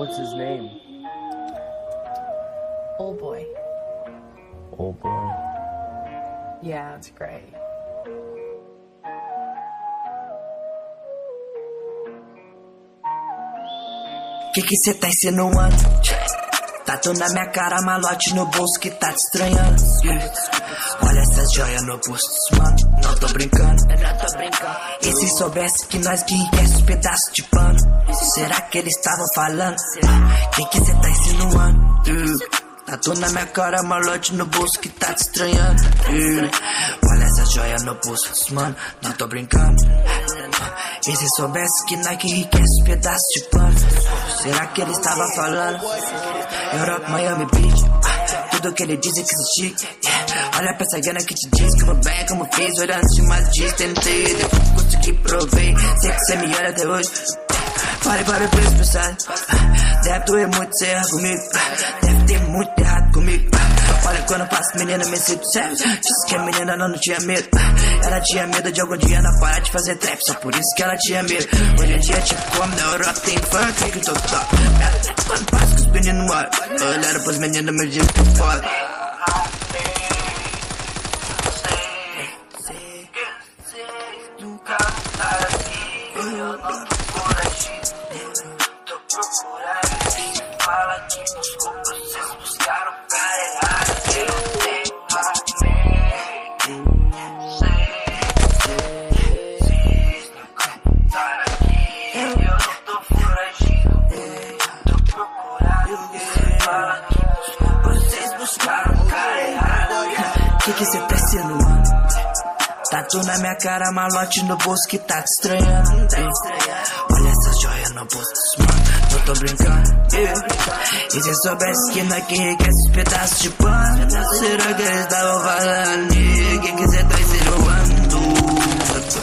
What's his name? Old boy. Old boy. Yeah, it's great. Que que cê tá insinuando? Tatu na minha cara, malote no bolso que tá te estranhando. Yeah. Olha essas joias no bolso, mano. Não tô brincando. E se soubesse que nós que enriquece os pedaços de pano? Será que eles estavam falando? Quem que cê tá insinuando? Yeah. Tatu na minha cara, malote no bolso que tá te estranhando. Olha essas joias no bolso, mano. Não tô brincando. E se soubesse que que enriquece os pedaços de pano? Será que ele estava falando? Europa, Miami Beach. ah, Tudo que ele diz é que existe. Yeah. Olha pra essa grana que te diz que vou bem como fiz. Olhando de mais diz, tentei. Depois consegui, provei. Sei que você me olha até hoje. Pare para pensar. Deve doer muito ser comigo. Deve ter muito errado comigo. Olha quando passo, menina, me sinto sério. Disse que a menina não, não tinha medo. Ela tinha medo de algum dia não parar de fazer trap. Só por isso que ela tinha medo. Hoje em dia, tipo, como na Europa tem funk, que eu tô top. Quando passa que os meninos olham. Olharam pros meninos, me dizem que foda. Quem fala que buscou vocês buscaram o cara errado. Eu tenho amém. Vocês nunca tá aqui, eu não tô foragido. Tô procurando buscou vocês buscaram o cara errado. Que que cê tá insinuando? Tatu na minha cara, malote no bolso que tá te estranhando. Olha essa joia no bolso, tô brincando. E se soubesse que nós que enriquece os pedaços de pano, será que eles estavam falando? Yeah, Que que cê tá insinuando?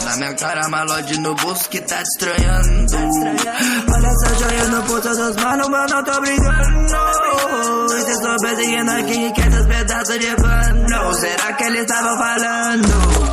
Na minha cara, malote no bolso que tá estranhando. Olha essa joia no bolso dos manos, mano. Não tô brincando. E se soubesse que nós que enriquece os pedaços de pano, será que eles estavam falando?